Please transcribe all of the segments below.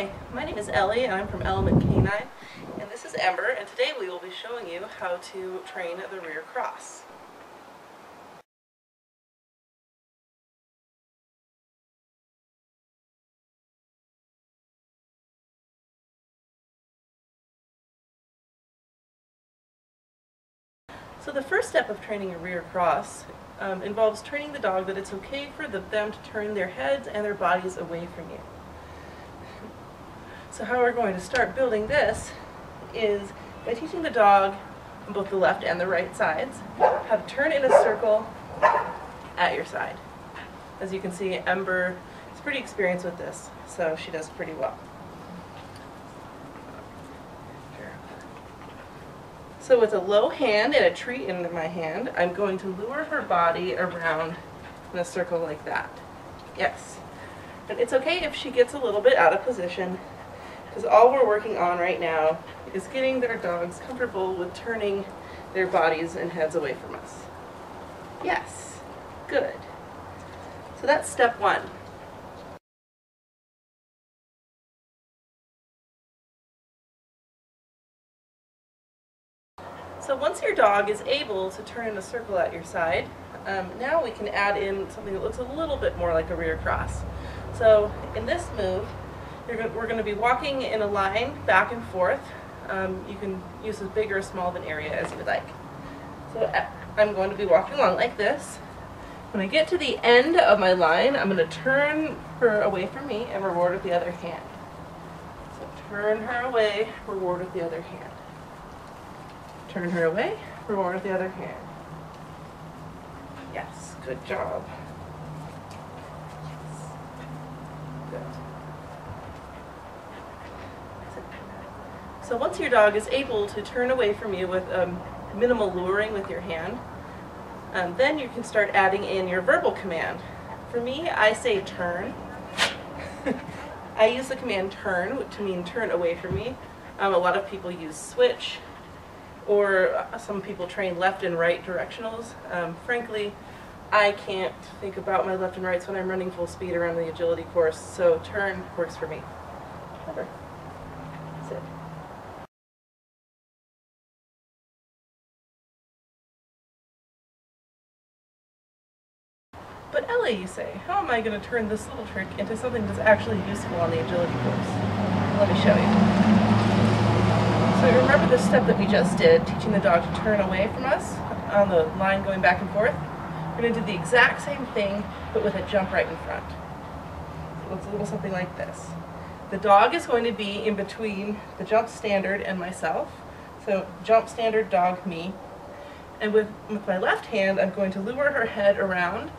Hi, my name is Ellie and I'm from Element Canine and this is Ember and today we will be showing you how to train the rear cross. So the first step of training a rear cross um, involves training the dog that it's okay for the, them to turn their heads and their bodies away from you. So how we're going to start building this is by teaching the dog on both the left and the right sides how to turn in a circle at your side. As you can see, Ember is pretty experienced with this, so she does pretty well. So with a low hand and a treat in my hand, I'm going to lure her body around in a circle like that. Yes. And it's okay if she gets a little bit out of position, because all we're working on right now is getting their dogs comfortable with turning their bodies and heads away from us. Yes. Good. So that's step one. So once your dog is able to turn in a circle at your side, um, now we can add in something that looks a little bit more like a rear cross. So in this move, go we're going to be walking in a line back and forth. Um, you can use as big or as small of an area as you would like. So uh, I'm going to be walking along like this. When I get to the end of my line, I'm going to turn her away from me and reward with the other hand. So turn her away, reward with the other hand. Turn her away, reward with the other hand. Yes, good job. Yes. Good. So once your dog is able to turn away from you with um, minimal luring with your hand, um, then you can start adding in your verbal command. For me, I say turn. I use the command turn to mean turn away from me. Um, a lot of people use switch, or some people train left and right directionals. Um, frankly, I can't think about my left and rights when I'm running full speed around the agility course, so turn works for me. That's am I going to turn this little trick into something that's actually useful on the agility course? Let me show you. So remember the step that we just did, teaching the dog to turn away from us on the line going back and forth? We're going to do the exact same thing, but with a jump right in front. it looks a little something like this. The dog is going to be in between the jump standard and myself. So jump standard, dog, me. And with, with my left hand, I'm going to lure her head around.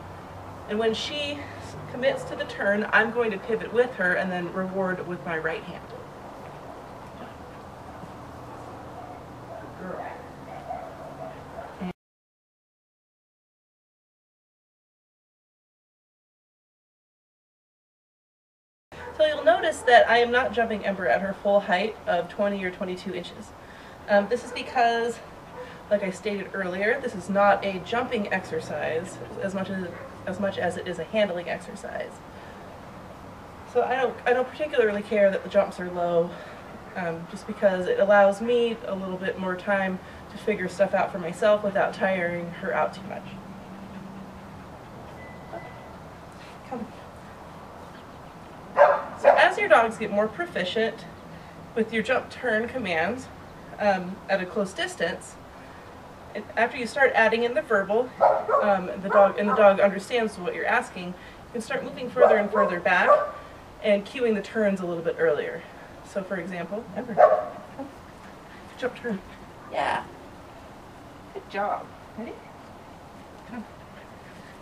And when she commits to the turn, I'm going to pivot with her and then reward with my right hand. So you'll notice that I am not jumping Ember at her full height of 20 or 22 inches. Um, this is because, like I stated earlier, this is not a jumping exercise as much as, as much as it is a handling exercise. So I don't, I don't particularly care that the jumps are low, um, just because it allows me a little bit more time to figure stuff out for myself without tiring her out too much. Come So as your dogs get more proficient with your jump turn commands um, at a close distance, after you start adding in the verbal, um, the dog and the dog understands what you're asking, you can start moving further and further back and cueing the turns a little bit earlier. So for example, Ember, jump turn. Yeah. Good job. Ready? Come.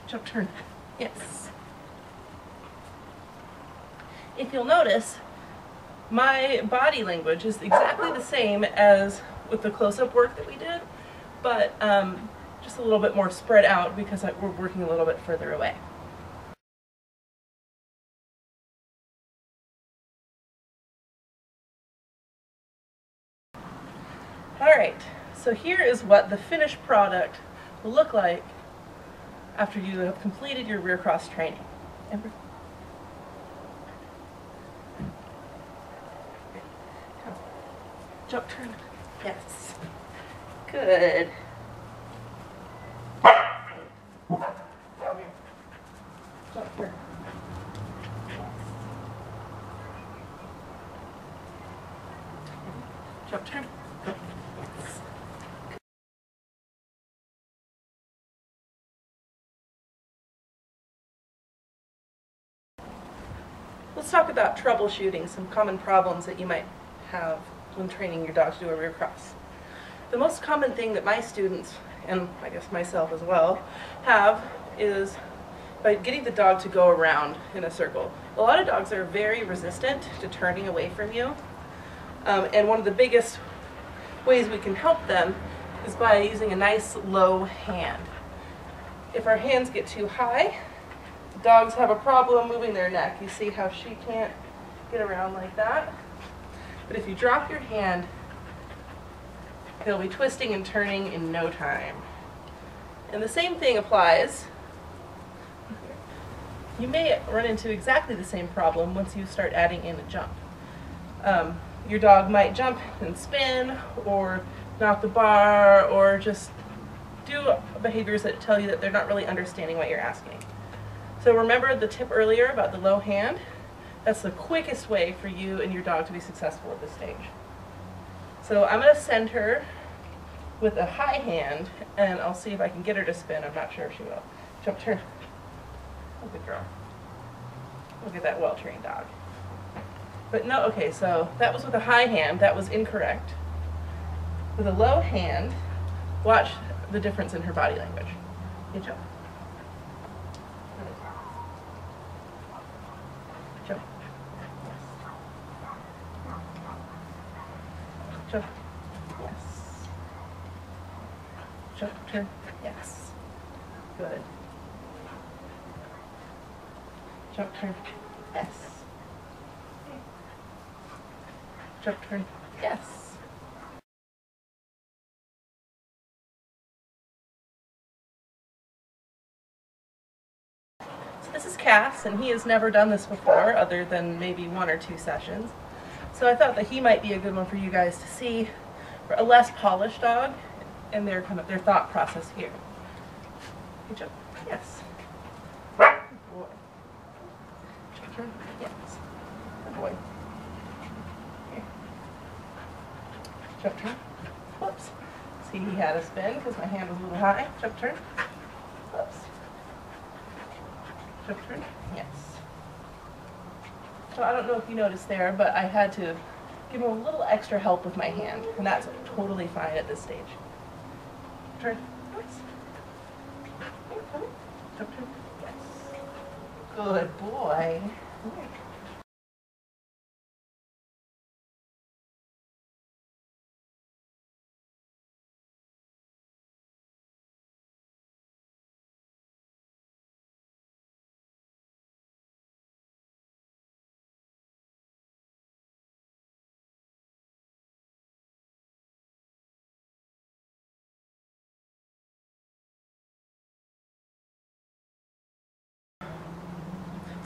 Jump turn. Yes if you'll notice, my body language is exactly the same as with the close-up work that we did, but um, just a little bit more spread out because I, we're working a little bit further away. Alright, so here is what the finished product will look like after you have completed your rear cross training. Jump, turn. Yes. Good. Jump, turn. Let's talk about troubleshooting some common problems that you might have when training your dog to do a rear cross. The most common thing that my students, and I guess myself as well, have is by getting the dog to go around in a circle. A lot of dogs are very resistant to turning away from you. Um, and one of the biggest ways we can help them is by using a nice low hand. If our hands get too high, dogs have a problem moving their neck. You see how she can't get around like that? But if you drop your hand, he'll be twisting and turning in no time. And the same thing applies. You may run into exactly the same problem once you start adding in a jump. Um, your dog might jump and spin, or knock the bar, or just do behaviors that tell you that they're not really understanding what you're asking. So remember the tip earlier about the low hand? That's the quickest way for you and your dog to be successful at this stage. So I'm going to send her with a high hand, and I'll see if I can get her to spin. I'm not sure if she will. Jump, turn. Oh, good girl. Look at that well-trained dog. But no, okay, so that was with a high hand. That was incorrect. With a low hand, watch the difference in her body language. Good job. Jump. Jump. Yes. Jump, turn. Yes. Good. Jump, turn. Yes. Jump, turn. Yes. So this is Cass, and he has never done this before, other than maybe one or two sessions. So I thought that he might be a good one for you guys to see for a less polished dog and their kind of their thought process here. Good job. Yes. Good boy. Yes. Boy. Jump turn. Whoops. See, he had a spin because my hand was a little high. Jump turn. Whoops. Jump turn. Yes. So I don't know if you noticed there, but I had to give him a little extra help with my hand, and that's totally fine at this stage. Turn. Yes. Good boy.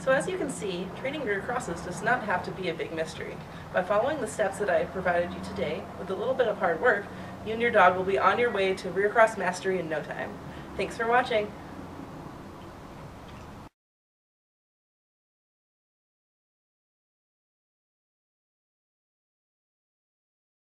So as you can see, training rear crosses does not have to be a big mystery. By following the steps that I have provided you today, with a little bit of hard work, you and your dog will be on your way to rear cross mastery in no time. Thanks for watching.